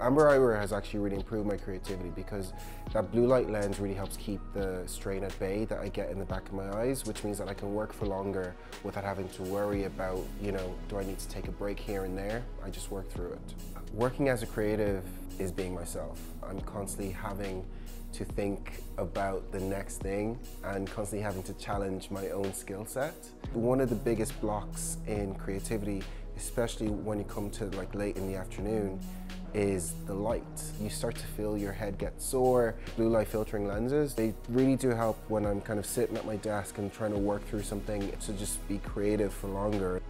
Ambr Eyewear has actually really improved my creativity because that blue light lens really helps keep the strain at bay that I get in the back of my eyes, which means that I can work for longer without having to worry about, you know, do I need to take a break here and there? I just work through it. Working as a creative is being myself. I'm constantly having to think about the next thing and constantly having to challenge my own skill set. One of the biggest blocks in creativity, especially when you come to like late in the afternoon, is the light. You start to feel your head get sore. Blue light filtering lenses, they really do help when I'm kind of sitting at my desk and trying to work through something to just be creative for longer.